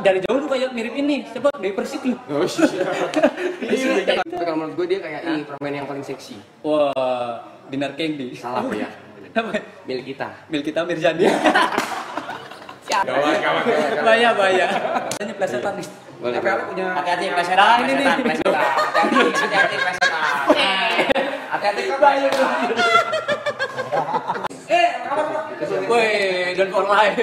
dari jauh tuh kayak mirip ini siapa dari persik lu Oh iya. Tapi kalau menurut gue dia kayak ini permain yang paling seksi. wah dinar candy Salah apa ya? apa Milik kita. mil kita Mirjani Gawat, gawat, gawat. bahaya bahaya ini plesetan nih Boleh. Tapi Ale punya Hati-hati plesetan, ini nih. plesetan, plesetan. Hati-hati, hati-hati plesetan. Hati-hati plesetan. Woi, don't for life.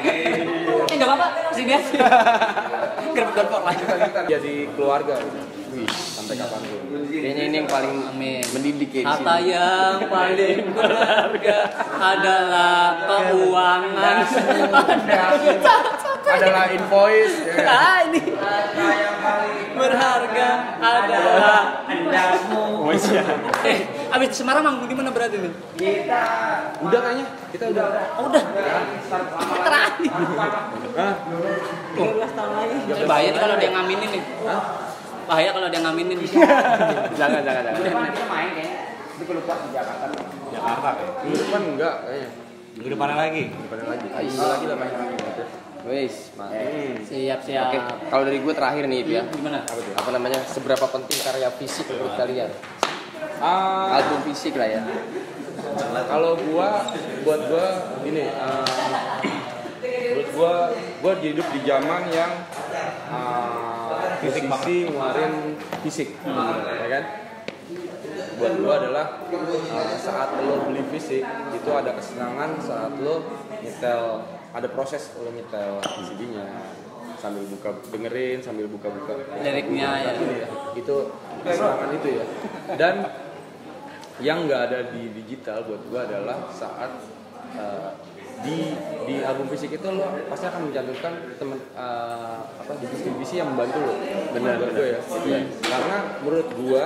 Eh, nggak apa-apa, sini aja. Don't for life. jadi keluarga. Sampai kapan pun. Kayaknya ini yang paling Amin. mendidik ya Kata yang paling berharga adalah keuangan. Adalah invoice. Ah, ini Eh, abis Semarang manggung di mana berarti nih? Udah kayaknya. Kita udah. Oh, udah. Terakhir. Hah? Eh, bahaya nih kalau ada yang ngaminin nih. Bahaya kalau ada yang ngaminin. Jangan, jangan, jangan. Kita main kayaknya. Tapi gue lupa di Jakarta. Jakarta kayak. Minggu depan enggak kayaknya. Minggu depannya lagi. Depannya lagi. Ayo. lagi lah main. Wis, mantap. Siap, siap. Oke, kalau dari gue terakhir nih Ip, ya. Gimana? Apa namanya? Seberapa penting karya fisik menurut kalian? Ah, Album fisik lah ya. kalau gua buat gua gini eh, menurut gua gua hidup di zaman yang uh, musisi ngeluarin fisik ya kan? Buat gua adalah eh, saat lo beli fisik itu ada kesenangan saat lo nyetel ada proses lo nyetel CD-nya sambil buka dengerin sambil buka-buka. Liriknya ya. Iya, itu kesenangan itu ya. Dan yang nggak ada di digital buat gua adalah saat uh, di di album fisik itu lo pasti akan mencantumkan teman uh, apa divisi-divisi yang membantu lo benar buat gua ya Gitu ya. karena menurut gua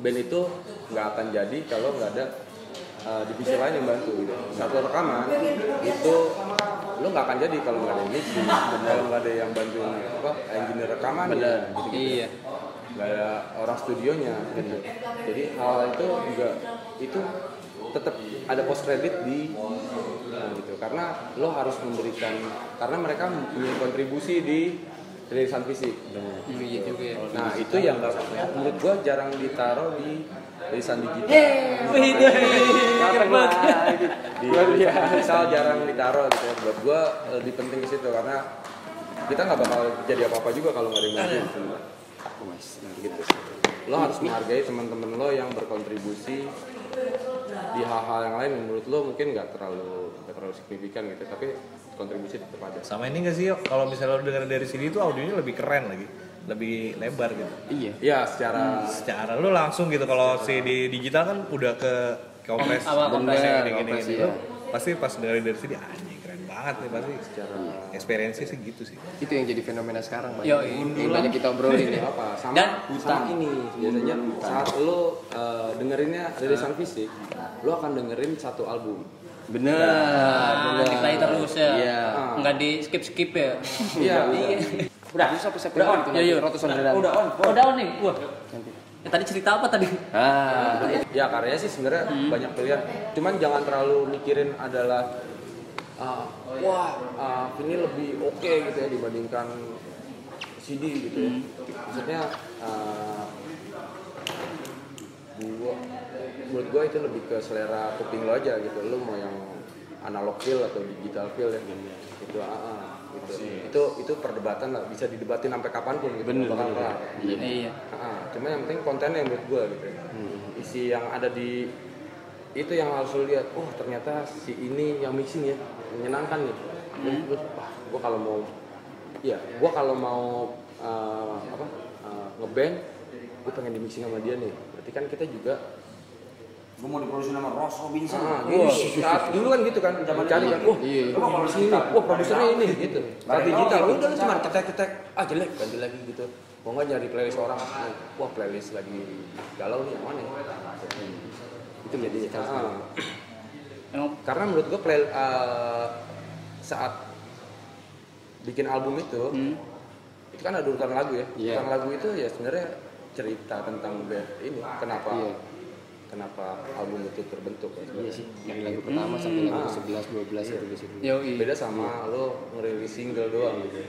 band itu nggak akan jadi kalau nggak ada uh, divisi lain yang bantu gitu. satu rekaman itu lo nggak akan jadi kalau nggak ada yang mixing kalau nggak ada yang bantuin apa engineer rekaman Benar. gitu Iya. Nggak ada orang studionya gitu. Jadi hal itu juga itu tetap ada post credit di nah, gitu. Karena lo harus memberikan karena mereka punya kontribusi di rilisan fisik. Iya juga ya. nah itu yang nggak menurut gua jarang ditaruh di rilisan digital. Keren banget. di digital jarang ditaruh gitu. Ya. buat gua lebih penting ke situ karena kita nggak bakal jadi apa-apa juga kalau nggak ada yang bantuin sebenarnya. gitu lo harus menghargai teman-teman lo yang berkontribusi di hal-hal yang lain menurut lo mungkin nggak terlalu nggak terlalu signifikan gitu tapi kontribusi tetap ada Sama ini gak sih kalau misalnya lo denger dari sini tuh audionya lebih keren lagi, lebih lebar gitu. Iya. ya secara Secara lo langsung gitu kalau CD digital kan udah ke kompres, Awal kompres gini gini gitu. iya. Pasti pas dengerin dari sini anjing banget nih pasti. Secara experience sih gitu sih. Itu yang jadi fenomena sekarang, Bang. Yo, Yang banyak kita obrolin ya. apa sama Dan- sama ini biasanya saat lo uh, dengerinnya rilisan fisik lo akan dengerin satu album Bener, Ah, bener. diplay terus ya. Iya. Enggak di skip skip ya. iya Udah. Terus apa siapa Udah on. itu Ya, yuk. Rotus Sonderan. Udah on. Udah on nih. Wah. Ya, tadi cerita apa tadi? Ah, ya karyanya sih sebenarnya banyak pilihan cuman jangan terlalu mikirin adalah uh, wah uh, ini lebih oke gitu ya dibandingkan CD gitu ya maksudnya uh, gua menurut gua itu lebih ke selera kuping lo aja gitu lo mau yang analog feel atau digital feel ya gitu ah, ah, gitu. itu itu perdebatan lah bisa didebatin sampai kapan pun gitu Bener, bener. kelar. Iya. Ah, cuma yang penting kontennya yang menurut gue gitu ya. Isi yang ada di itu yang harus lihat. Oh ternyata si ini yang mixing ya menyenangkan nih. Terus wah gue kalau mau, iya gue kalau mau uh, apa uh, ngeband, gue pengen di mixing sama dia nih. Berarti kan kita juga Gue mau diproduksi nama Ross Robinson. Ah, gini, saat dulu kan gitu kan, cari kan, wah, Iya. wah kalau sini, wah produsernya ini, gitu. Saat digital, udah cuma ketek-ketek, ah jelek, ganti lagi gitu. Mau nggak nyari playlist orang, wah playlist lagi galau nih, yang mana ya? Itu jadi ah. Karena menurut gua play, eh, saat bikin album itu, hmm. itu kan ada urutan lagu ya. Iya. Urutan lagu itu ya sebenarnya cerita tentang band ini, kenapa Iya. kenapa album itu terbentuk ya. Iya sih, dari lagu pertama sampai lagu ke-11, 12 itu di situ. Yo, Beda sama lo ngerilis single doang gitu.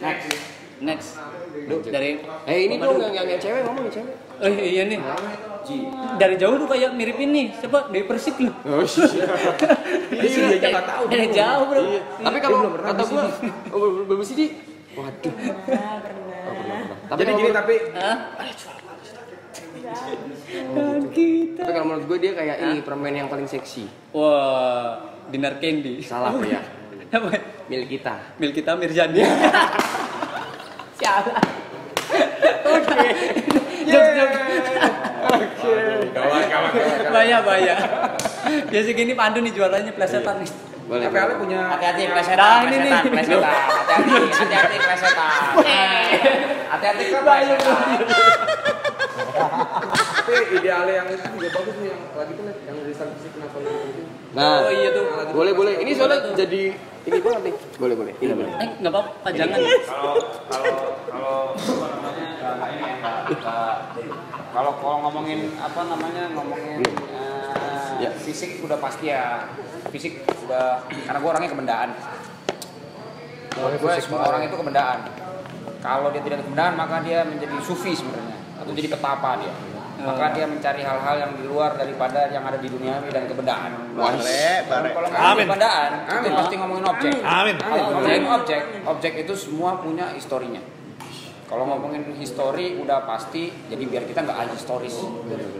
Next. Next. Dari Eh ini dong yang, yang, yang cewek ngomong yang cewek. Oh iya nih. Dari jauh tuh kayak mirip ini. Siapa? Dari Persik lu. Oh iya. Dia sih dia enggak tahu. Dari jauh, Bro. Tapi kalau kata gua, oh, belum belum sih di. Waduh. Oh, pernah, pernah. Tapi Jadi kalau gini tapi Hah? tapi kalau menurut gue dia kayak ini permen yang paling seksi. Wah, Dinar Candy. Salah ya. Apa? Milik kita. Mil kita Mirjani. Sialan. Oke. Jokes jokes. kawan kawan Bahaya bahaya. Biasa gini Pandu nih jualannya plesetan nih. Boleh. Tapi Ale punya Hati-hati Nah, plesetan, ini plesetan, nih. plesetan. Hati-hati, hati-hati plesetan. Hati-hati kan plesetan. tapi ide Ale yang itu juga bagus nih yang lagi tuh yang rilisan fisik kenapa lu itu. Nah, Oh iya tuh. boleh boleh. Ini soalnya jadi ini banget nih. Boleh boleh. Ini boleh. Eh, enggak apa-apa, jangan. Kalau kalau kalau apa namanya ini ya, nggak- kalau kalau ngomongin apa namanya ngomongin eh, Ya. fisik udah pasti ya fisik udah karena gue orangnya kebendaan. Gue semua orang itu kebendaan. Kalau dia tidak kebendaan maka dia menjadi sufi sebenarnya atau jadi petapa dia. Maka dia mencari hal-hal yang di luar daripada yang ada di dunia dan kebendaan. Bare, bare. Kalau ngomongin Amin. kebendaan, itu pasti ngomongin objek. Amin. Kalau ngomongin objek, objek itu semua punya historinya. Kalau ngomongin histori udah pasti, jadi biar kita nggak ahistoris.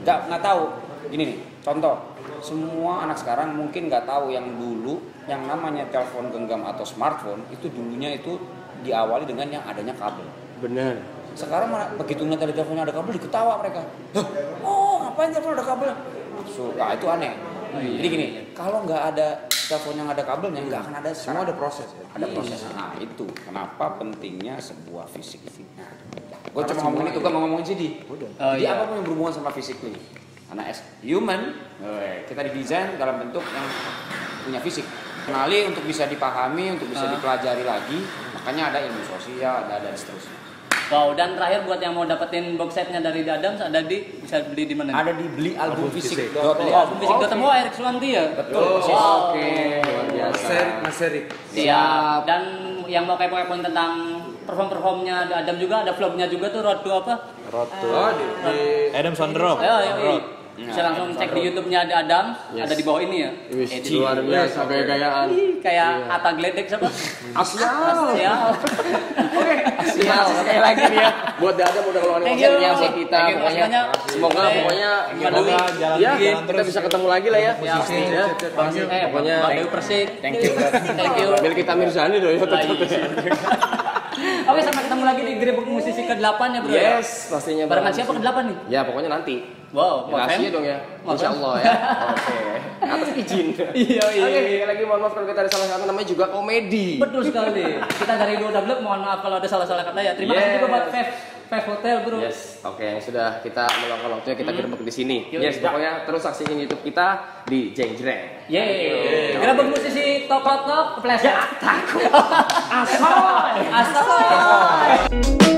Nggak nggak tahu. Gini nih, contoh. Semua anak sekarang mungkin nggak tahu yang dulu yang namanya telepon genggam atau smartphone itu dulunya itu diawali dengan yang adanya kabel. Benar. Sekarang malah begitu ngeliat ada teleponnya ada kabel diketawa mereka. Hah? Oh, ngapain telepon ada kabel? So, nah, itu aneh. Jadi gini, kalau nggak ada telepon yang ada kabelnya nggak akan ada Semua ada proses ya. ada proses. Nah itu kenapa pentingnya sebuah fisik. Nah, gue cuma ngomongin itu, gue mau ngomongin CD. Oh, Jadi iya. apa pun yang berhubungan sama fisik ini, karena as human, eh, kita didesain dalam bentuk yang punya fisik. Kenali untuk bisa dipahami, untuk bisa Ah. dipelajari lagi. Makanya ada ilmu sosial, ada dan seterusnya. Wow, dan terakhir buat yang mau dapetin box setnya dari Dadams ada di bisa beli di mana? Ada di beli album fisik. Oh, musik ketemu Erik Suwanti ya? Betul. persis. Oke, luar biasa. Mas Erik, Mas Erik. Siap. Dan yang mau kepo-kepoin tentang perform-performnya Adam juga ada vlognya juga tuh Road to apa? Oh, di, di Adam Sandro. Ayo, ayo, ayo. Bisa langsung cek di YouTube-nya ada Adam, Yes. ada di bawah ini ya. Wis, Edit. luar biasa gaya-gayaan. Ih, Kayak Ata Gledek siapa? Asial. Sial. Sial. Sekali lagi ya. Buat Dada udah keluar Thank konser you. yang buat kita pokoknya. Semoga pokoknya jalan- ya kita bisa ketemu lagi lah ya. Ya, Pokoknya Mbak Dewi Persik. Thank you. Thank you. Biar kita Mirzani dong ya tetap. iya. Oke, sampai ketemu lagi di Grebek Musisi ke-8 ya, Bro. ya? Yes, pastinya. Barengan siapa ke-8 nih? Ya pokoknya nanti. Wow, Ya, rahasia Moven. dong ya. Insya Allah ya. Oke. Atas izin. Iya, iya. Oke, sekali lagi mohon maaf kalau kita ada salah kata namanya juga komedi. Betul sekali. Kita dari Dua Blog mohon maaf kalau ada salah-salah kata ya. Terima kasih Yes. juga buat Fev, Fev Hotel, Bro. Yes, oke yang sudah kita meluangkan waktunya kita gerbek di sini. Yuk, yes, yuk. pokoknya terus saksikan YouTube kita di Jeng Jreng. Yeay. Grebek musisi Tok Tok, Flash. Ya, あ、そう。あ、